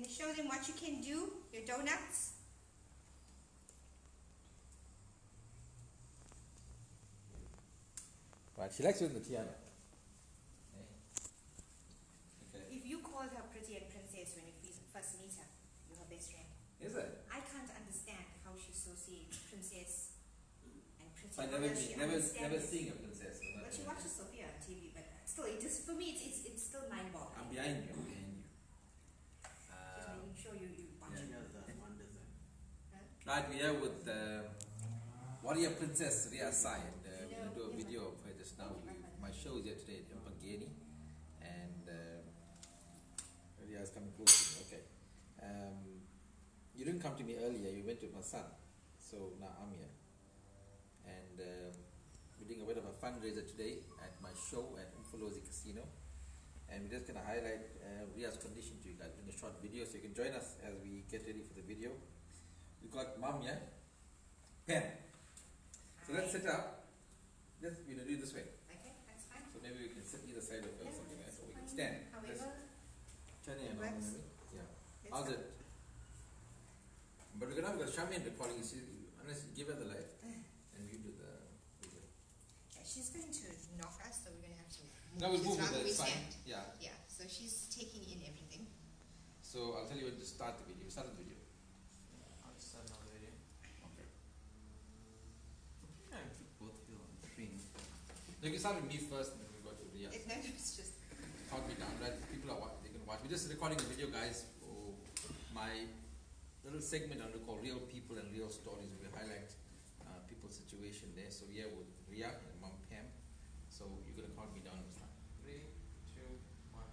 Can you show them what you can do? Your donuts? Right, she likes doing the piano. Okay. If you called her pretty and princess when you first meet her, you're her best friend. Is it? I can't understand how she associates princess and pretty. I How never, does she never, never it? seeing a princess. But she watches Sophia on TV, but still, it just for me, it's it's, it's still mind boggling. I'm behind you. I'm behind you. Just Um, making sure you you watch yeah. it. Right, we are with uh, Warrior Princess Ryah Sai, uh, we're going to do a video of her just now. My show is here today in Empangeni, and uh, Ryah is coming close to me. Okay. Um, you didn't come to me earlier, you went to my son, so now I'm here. And um we're doing a bit of a fundraiser today at my show at Umfolozi Casino. And we're just going to highlight uh, Ryah's condition to you guys in a short video, so you can join us as we get ready for the video. Got mom, yeah? Pen. So let's set up. Let's you know, do it this way. Okay, that's fine. So maybe we can sit either side of her or something that. Or we can fine. stand. Let's However, turn it it on. works. maybe. Yeah. How's it? But we're gonna have a shaman recording you see unless you give her the light and you do the video. Yeah, she's going to knock us, so we're going to have to move. Now we'll move with the stand. Yeah. Yeah, so she's taking in everything. So I'll tell you when to start the video. Start the video. I'll start another video. Okay. Yeah, I put both of you on the screen. You can start with me first and then we go to Ryah. It, no, it's just count me down, right? People are wa- they can watch. We're just recording a video, guys, for my little segment I'm gonna call Real People and Real Stories. We highlight uh, people's situation there. So yeah, with Ryah and Mom Pam. So you're gonna count me down this time. Three, two, one.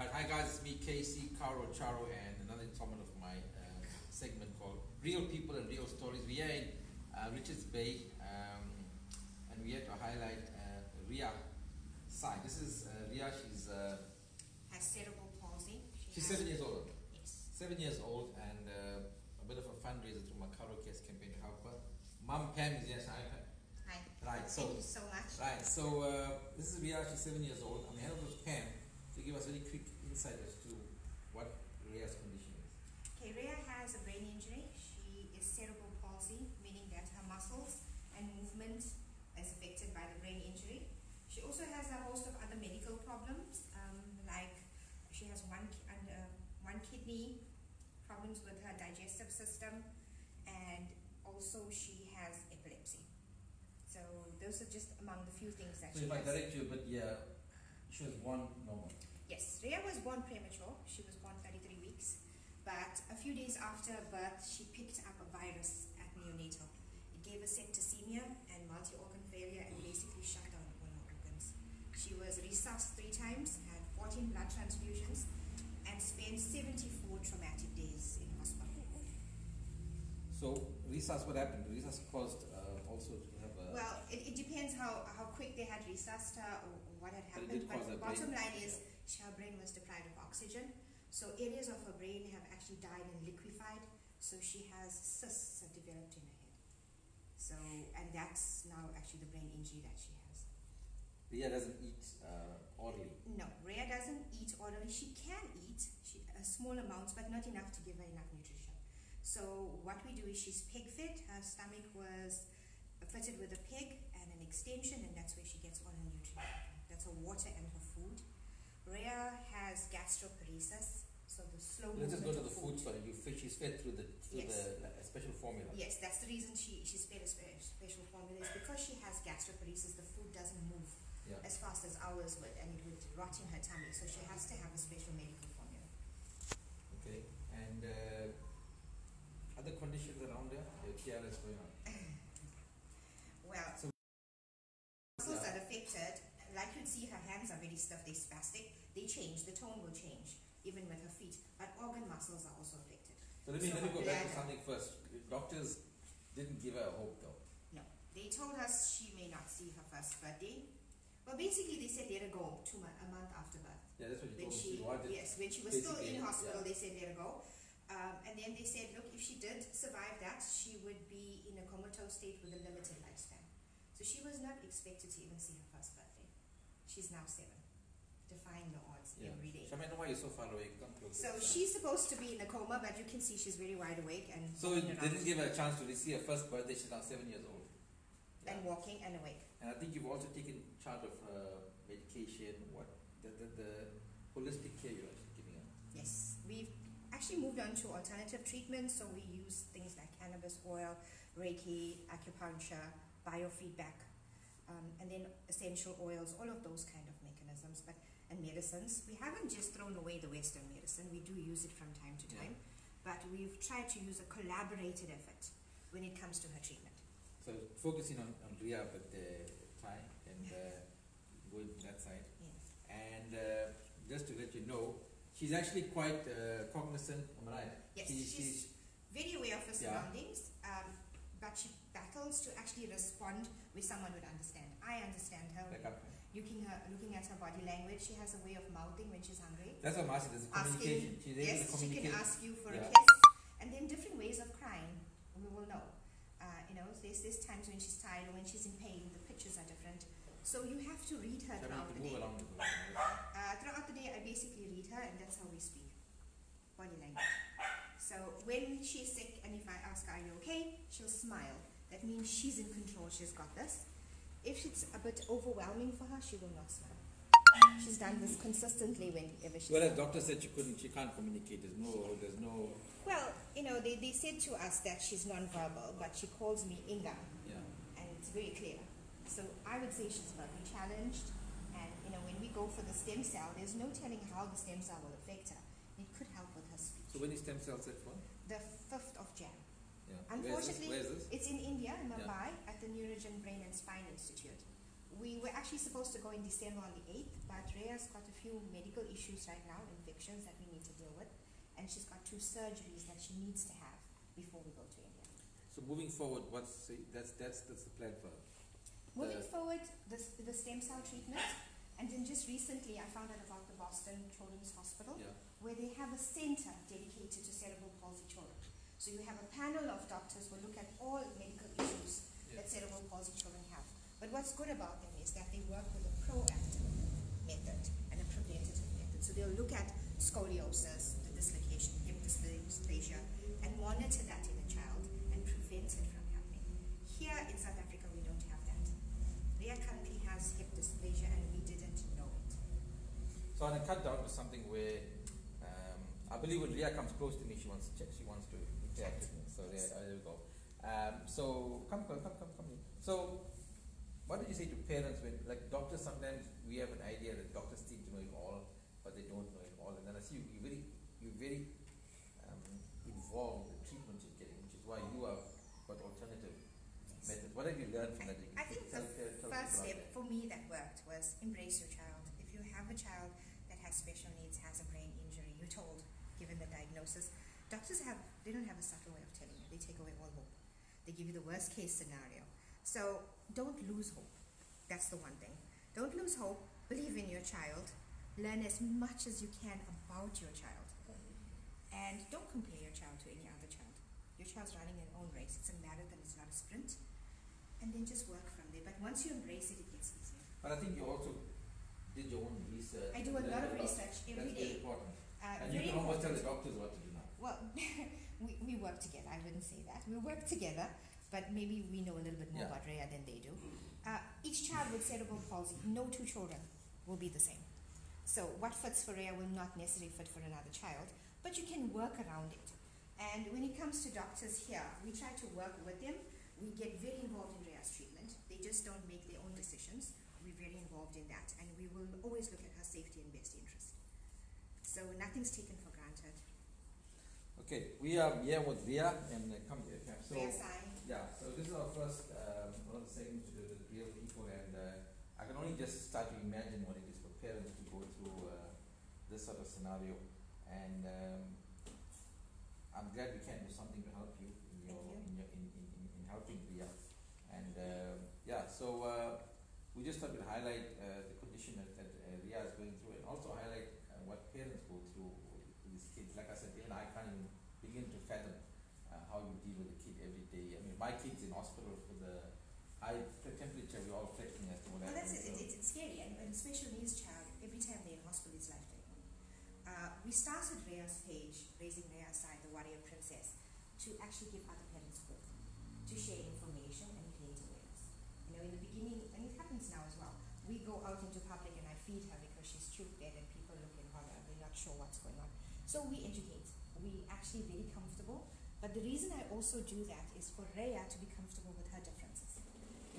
Alright, hi guys, it's me, Casey, Karou, Charou, and another installment of my uh, segment called Real People and Real Stories. We are in uh, Richards Bay, um, and we had to highlight Ryah Sai. This is uh, Ryah. She's uh, has cerebral palsy. She she's seven years old. Yes. Seven years old, and uh, a bit of a fundraiser through my Karou Cares campaign to help her. Mom Pam is yes, I Hi. Right, so Thank you so much. right, so uh, this is Ryah. She's seven years old. I'm here with Pam to give us a very quick insight as to what Ryah's condition is. Okay, Ryah has a brain injury. She is cerebral palsy, meaning that her muscles and movement is affected by the brain injury. She also has a host of other medical problems, um, like she has one and, uh, one kidney, problems with her digestive system, and also she has epilepsy. So those are just among the few things that So she if I has. correct you, but yeah, she was born normal. Yes, Ryah was born premature. She was born 33 weeks. But a few days after birth, she picked up a virus at neonatal. It gave her septicemia and multi organ failure and basically shut down. She was resuscitated three times, had 14 blood transfusions, and spent 74 traumatic days in hospital. So resus, what happened? Resus caused uh, also to have a. Well, it, it depends how, how quick they had resuscitated her or, or what had happened. did But the bottom line is she, her brain was deprived of oxygen. So areas of her brain have actually died and liquefied. So she has cysts have developed in her head. So, and that's now actually the brain injury that she has. Ryah doesn't eat uh, orally. No, Ryah doesn't eat orally. She can eat she, uh, small amounts, but not enough to give her enough nutrition. So what we do is she's PEG fed. Her stomach was fitted with a PEG and an extension, and that's where she gets all her nutrition. That's her water and her food. Ryah has gastroparesis, so the slow Let's just go to the of food story. You fish, she's fed through the through Yes. the like, special formula. Yes, that's the reason she she's fed a spe- special formula is because she has gastroparesis. The food doesn't move Yeah. as fast as ours would, and it would rot in her tummy. So she has to have a special medical formula. Okay. And uh, other conditions around there, your TRS going on. Well, So- muscles Yeah. are affected. Like you'd see, her hands are very stiff. They're spastic. They change. The tone will change, even with her feet. But organ muscles are also affected. So let me So let me go back to something first. Doctors didn't give her a hope though. No, they told us she may not see her first birthday. Well, basically, they said let her go two month, a month after birth. Yeah, that's what you When told me. she, She yes, when she was still in hospital, yeah. they said let her go. Um, and then they said, look, if she did survive that, she would be in a comatose state with a limited lifespan. So she was not expected to even see her first birthday. She's now seven. defying the odds Yeah. every day. Shaman, why are you so far away? Come closer. So she's supposed to be in a coma, but you can see she's very wide awake and So they didn't give her a chance to receive her first birthday. She's now seven years old. Yeah. and walking and awake. And I think you've also taken charge of her medication. What the the, the holistic care you're actually giving her. Yes, we've actually moved on to alternative treatments. So we use things like cannabis oil, Reiki, acupuncture, biofeedback, um, and then essential oils. All of those kind of mechanisms, but and medicines. We haven't just thrown away the Western medicine. We do use it from time to Yeah. time, but we've tried to use a collaborated effort when it comes to her treatment. So focusing on, on Ryah but the Thai and uh, going that side. Yes. And uh, just to let you know, she's actually quite uh, cognizant. Am I right? Yes, She, she's she's very aware of her Yeah. surroundings, um, but she battles to actually respond with someone who would understand. I understand her. like. Looking her, looking at her body language, she has a way of mouthing when she's hungry. That's what I'm asking. There's a Asking- communication. She's able yes, to she can ask you for Yeah. a kiss, and then different ways of crying. We will know. You know, there's times when she's tired or when she's in pain. The pictures are different, so you have to read her throughout the day. around. with her. Uh, throughout the day, I basically read her, and that's how we speak. Body language. So when she's sick, and if I ask her, "Are you okay?" she'll smile. That means she's in control. She's got this. If it's a bit overwhelming for her, she will not smile. She's done this consistently whenever she's. Well, as doctor said, she couldn't. She can't communicate. There's no. There's no. Well, you know, they, they said to us that she's nonverbal, but she calls me Inga, Yeah. and it's very clear. So I would say she's verbally challenged, and you know, when we go for the stem cell, there's no telling how the stem cell will affect her. It could help with her speech. So when is stem cell set for? The 5th of Jan. Yeah. Unfortunately, Where's this? Where's this? It's in India, in Mumbai, at the Neurogen Brain and Spine Institute. We were actually supposed to go in December on the 8th, but Ryah's got a few medical issues right now, infections that we need to deal with, and she's got two surgeries that she needs to have before we go to India. So moving forward, what's that's that's that's the plan for her. Moving Uh, forward, the, the stem cell treatment, and then just recently I found out about the Boston Children's Hospital, Yeah. where they have a center dedicated to cerebral palsy children. So you have a panel of doctors who look at all medical issues Yeah. that cerebral palsy children have. But what's good about them is that they work with a proactive method and a preventative method. So they'll look at scoliosis, the dysplasia, and monitor that in a child and prevent it from happening. Here in South Africa, we don't have that. Ryah currently has hip dysplasia and we didn't know it. So gonna cut down to something where um, I believe when Ryah comes close to me, she wants to check, she wants to interact with me. So there, there we go. Um, so come, come, come, come, come. So what did you say to parents when, like doctors? Sometimes we have an idea that doctors seem to know it all, but they don't know it all. And then I see you, you're very, you're very involved in the treatment you're getting, which is why you have got alternative methods. What have you learned from that? You I think tell- the tell- tell first step for me that worked was embrace your child. If you have a child that has special needs, has a brain injury, you're told, given the diagnosis, doctors have they don't have a subtle way of telling you. They take away all hope. They give you the worst case scenario. So don't lose hope. That's the one thing. Don't lose hope. Believe in your child. Learn as much as you can about your child. And don't compare your child to any other child. Your child's running their own race. It's a marathon, it's not a sprint. And then just work from there. But once you embrace it, it gets easier. But I think you also did your own research. I do a lot of research every day. important. Uh, And you can almost tell the doctors what to do now. Well, we, we work together. I wouldn't say that. We work together, but maybe we know a little bit more Yeah. about Ryah than they do. Uh, each child with cerebral palsy, no two children will be the same. So what fits for Ryah will not necessarily fit for another child, but you can work around it. And when it comes to doctors here, we try to work with them. We get very involved in Ryah's treatment. They just don't make their own decisions. We're very involved in that, and we will always look at her safety and best interest. So nothing's taken for granted. Okay, we are here with Ryah and uh, come here. Cam. So yeah, so this is our first um, one of the segments to do with real people, and uh, I can only just start to imagine what it is for parents to go through uh, this sort of scenario, and um, I'm glad we can do something to help you in your Thank in your in, in, in, in helping Ryah, and um yeah, so uh, we just thought we'd highlight uh, the condition that, that uh, Ryah is going through, and also highlight uh, what parents go through with these kids. Like I said, even I can't even begin to fathom uh, how you deal with a kid every day. I mean, my kid's in hospital for the high te- temperature. We're all fretting as to what Well, that's happens. it. so- It's, it's scary, and, and special needs child. Every time they're in possible it's life threatening. We started Ryah's page, Raising Ryah Sai, the warrior princess, to actually give other parents hope, to share information and create awareness. You know, in the beginning, and it happens now as well, we go out into public and I feed her because she's tube fed and people look in horror, they're not sure what's going on. So we educate. We actually very comfortable. But the reason I also do that is for Ryah to be comfortable with her differences.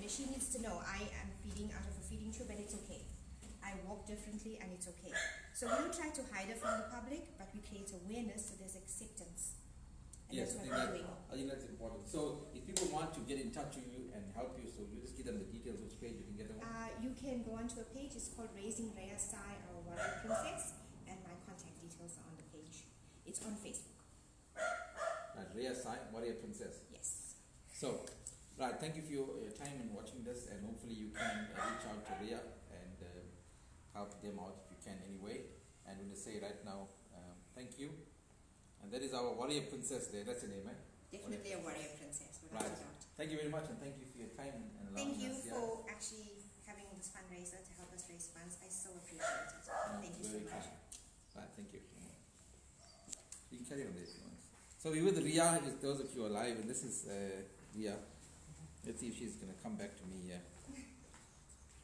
You know, she needs to know I am feeding out of a feeding tube and it's okay. I walk differently and it's okay. So we don't try to hide it from the public, but we create awareness so there's acceptance. And Yes, I that's think, what that, we're doing. I think that's important. So if people want to get in touch with you and help you, so you just give them the details, which page you can get them on. Uh, you can go onto a page, it's called Raising Ryah Sai or Warrior Princess, and my contact details are on the page. It's on Facebook. Right, Ryah Sai, Warrior Princess. Yes. So, right, thank you for your, your time in watching this, and hopefully you can uh, reach out to Ryah and uh, help them out if you can anyway. And I'm going to say right now, um, thank you. And that is our Warrior Princess there, that's her name, eh? Definitely a warrior princess, without Right. Thank you very much, and thank you for your time and Thank you us. yeah. for actually having this fundraiser to help us raise funds. I so appreciate it. No, Thank you so very much. kind. Right, thank you. You can carry on there if you want. So we with Ryah, is those of you alive, and this is uh, Ryah. Let's see if she's gonna come back to me. Yeah.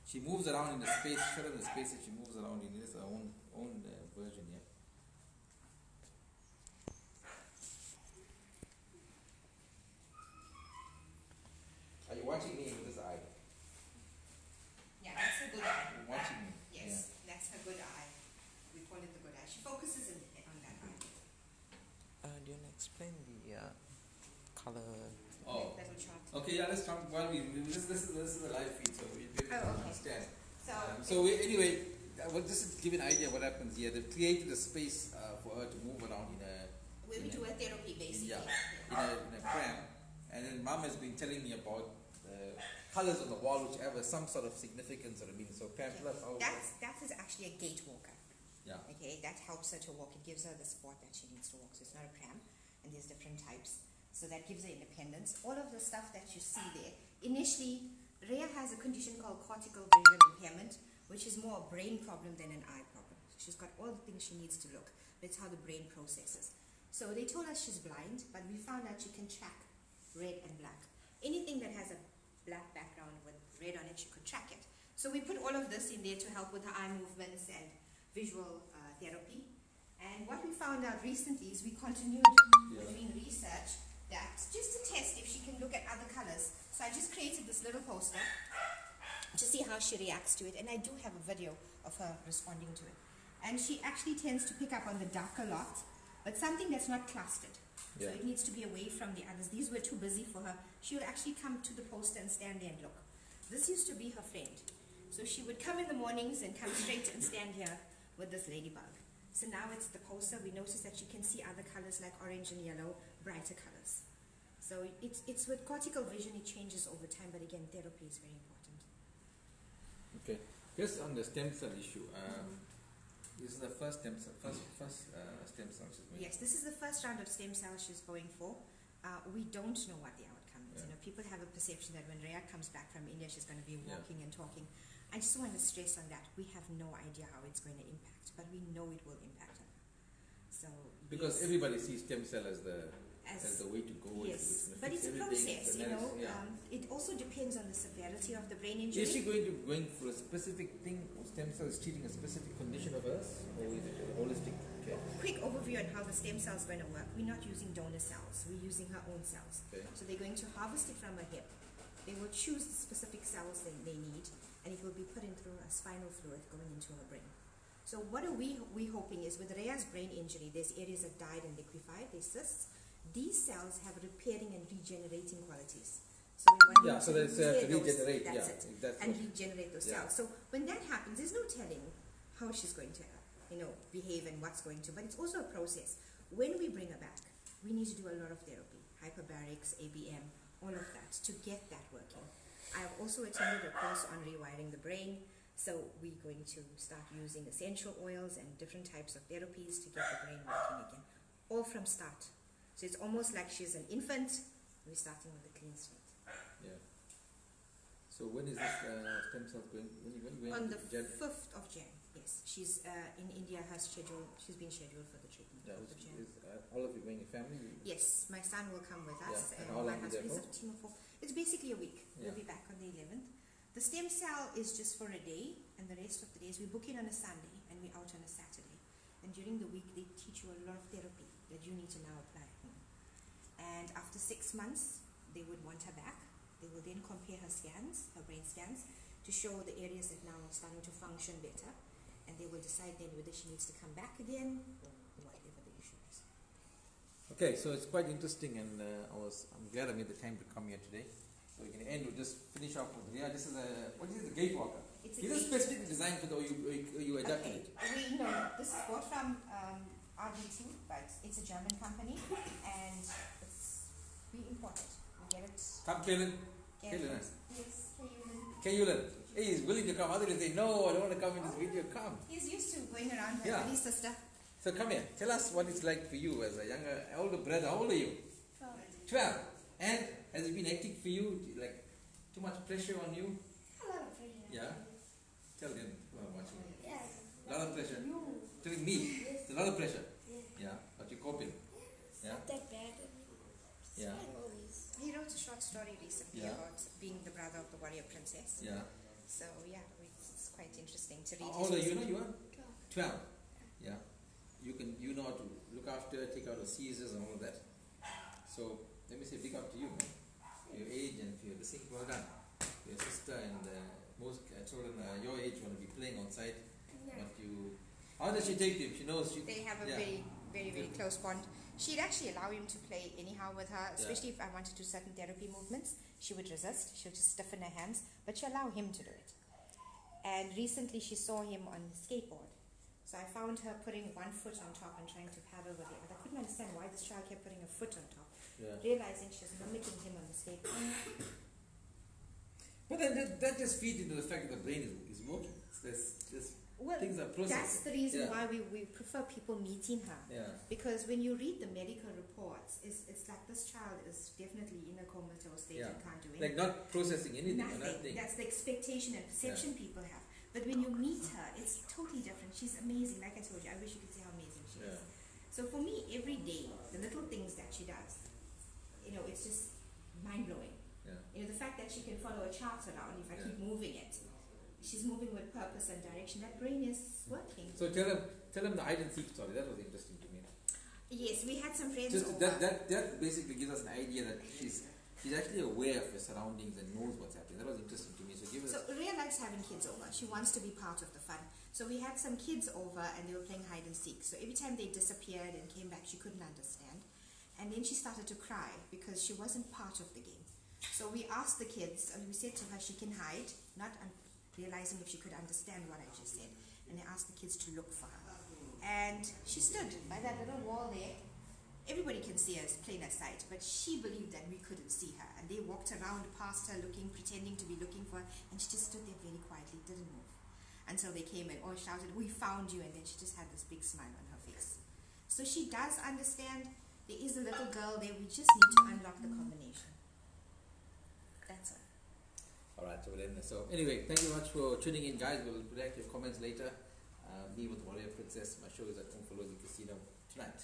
She moves around in the space. Show them the space that she moves around in. This her own own uh, version. Yeah. Are you watching me with this eye? Yeah, that's a good eye. You're watching me. Yes, that's her good eye. We call it the good eye. She focuses in, on that eye. Uh, do you want to explain the uh, color? Yeah. Oh. That will chart. Okay, yeah, let's come. While we this this is this is a live feed, so we we Oh, okay. understand. So, Um, so we, anyway, uh, well, just to give an idea of what happens here, they've created a space uh, for her to move around in a where we do a therapy basically. Yeah. in a, in a pram, and then mom has been telling me about the colors on the wall, which have some sort of significance or meaning. So Pam, tell us how. That's that is actually a gait walker. Yeah. Okay, that helps her to walk. It gives her the support that she needs to walk. So it's not a pram, and there's different types. So that gives her independence. All of the stuff that you see there. Initially, Ryah has a condition called cortical vision impairment, which is more a brain problem than an eye problem. She's got all the things she needs to look. That's how the brain processes. So they told us she's blind, but we found out she can track red and black. Anything that has a black background with red on it, she could track it. So we put all of this in there to help with her eye movements and visual uh, therapy. And what we found out recently is we continued Yeah. doing research that just to test if she can look at other colors. So I just created this little poster to see how she reacts to it. And I do have a video of her responding to it. And she actually tends to pick up on the darker lot, but something that's not clustered. So it needs to be away from the others. These were too busy for her. She would actually come to the poster and stand there and look. This used to be her friend. So she would come in the mornings and come straight and stand here with this ladybug. So now it's the poster. We notice that you can see other colors like orange and yellow, brighter colors. So it's, it's with cortical vision, it changes over time, but again, therapy is very important. Okay. Just on the stem cell issue. Um, this is the first stem cell, first first uh, stem cell she's. Yes, this is the first round of stem cells she's going for. Uh, we don't know what the outcome is. Yeah. You know, people have a perception that when Ryah comes back from India, she's going to be Yeah. walking and talking. I just want to stress on that. We have no idea how it's going to impact, but we know it will impact her. So Because yes, everybody sees stem cell as the as, as, the way to go. yes, but it's a process. You know, yeah. um, it also depends on the severity of the brain injury. Is she going to going for a specific thing? Stem cell is treating a specific condition of hers, or is it a holistic Quick overview on how the stem cell is going to work. We're not using donor cells. We're using her own cells. Okay. So they're going to harvest it from her hip. They will choose the specific cells that they need, and it will be put in through a spinal fluid going into her brain. So what are we we hoping is with Ryah's brain injury, there's areas that died and liquefied, they cysts. These cells have repairing and regenerating qualities. So we want Yeah, so to that's uh, to repair those- that's yeah, it, and regenerate those Yeah. cells. So when that happens, there's no telling how she's going to, you know, behave and what's going to. But it's also a process. When we bring her back, we need to do a lot of therapy, hyperbarics, ABM, all of that to get that working. I have also attended a course on rewiring the brain. So we're going to start using essential oils and different types of therapies to get the brain working again, all from start. So it's almost like she's an infant. We're starting with a clean slate. Yeah. So when is this uh, stem cell going? When when going On the fifth of Jan. Yes, she's uh, in India. Her schedule. She's been scheduled for the treatment. Yeah, of the is, uh, all of you your family? Yes, my son will come with us, Yeah, and and, my long will they husband is a team of four. It's basically a week. Yeah. We'll be back on the 11th. The stem cell is just for a day, and the rest of the days we book in on a Sunday and we're out on a Saturday. And during the week, they teach you a lot of therapy that you need to now apply at home. And after six months, they would want her back. They will then compare her scans, her brain scans, to show the areas that now are starting to function better. And they will decide then whether she needs to come back again or whatever the issue is. Okay, so it's quite interesting, and uh, I was I'm glad I made the time to come here today. So we can end. We'll just finish off with yeah. This is a what is it? The gait walker. It's a Is it specifically designed for the or you or you, adapted Okay, it? we know this is bought from um, RDT, but it's a German company and it's we import it. We get it. Come, Kaylin. Kaylin. Yes, Kayulan. Kaylin. Hey, he's willing to come. Others say no. I don't want to come in this video. Come. He's used to going around with Yeah. his sister. So come here. Tell us what it's like for you as a younger, older brother. How old are you? Twelve. Twelve. And has it been hectic for you? Like too much pressure on you? A lot of pressure. Yeah. Tell them who are watching. Yeah. A lot of pressure. No. Telling me. It's a lot of pressure. Yeah. Yeah. But you're coping. Yeah. Not that bad. Yeah. He wrote a short story recently Yeah. about being the brother of the warrior princess. Yeah. So yeah, it's, it's quite interesting to read. How old are his you now? You are Twelve. twelve. Yeah. You can you know how to look after, take out the seizures and all of that. So let me say big up to you, man. For your age and for your listening, well done. For your sister and uh, most uh, children uh, your age want to be playing outside, Yeah. but you. How does she take them? She knows she. They have a yeah. very, very, very close bond. She'd actually allow him to play anyhow with her, especially if I wanted to do certain therapy movements. She would resist. She would just stiffen her hands, but she allow him to do it. And recently, she saw him on the skateboard. So I found her putting one foot on top and trying to paddle with the other. I couldn't understand why this child kept putting a foot on top. Yeah. Realizing she's mimicking him on the skateboard. But then that, that just feeds into the fact that the brain is, is working. It's this, this Well, things are that's the reason Yeah. why we, we prefer people meeting her. Yeah. Because when you read the medical reports, it's, it's like this child is definitely in a comatose state Yeah. and can't do anything. Like not processing anything Nothing. nothing. That's the expectation and perception people have. But when you meet her, it's totally different. She's amazing. Like I told you, I wish you could see how amazing she is. So for me, every day, the little things that she does, you know, it's just mind blowing. Yeah. You know, the fact that she can follow a chart around if I Yeah. keep moving it, she's moving with purpose and direction. That brain is working. So tell them, tell them the hide and seek story. That was interesting to me. Yes, we had some friends Just over. that, that that basically gives us an idea that she's she's actually aware of her surroundings and knows what's happening. That was interesting to me. So give us So Ryah likes having kids over. She wants to be part of the fun. So we had some kids over and they were playing hide and seek. So every time they disappeared and came back, she couldn't understand. And then she started to cry because she wasn't part of the game. So we asked the kids, and we said to her she can hide, not realizing if she could understand what I just said. And they asked the kids to look for her. And she stood by that little wall there. Everybody can see us, plain as sight, but she believed that we couldn't see her. And they walked around past her looking, pretending to be looking for her, and she just stood there very quietly, didn't move. Until they came and all shouted, We found you, and then she just had this big smile on her face. So she does understand there is a little girl there, we just need to unlock the combination. All. Right. So then, so anyway, thank you much for tuning in, guys. We'll react to your comments later. Uh, me with Warrior Princess. My show is at Umfolozi Casino tonight.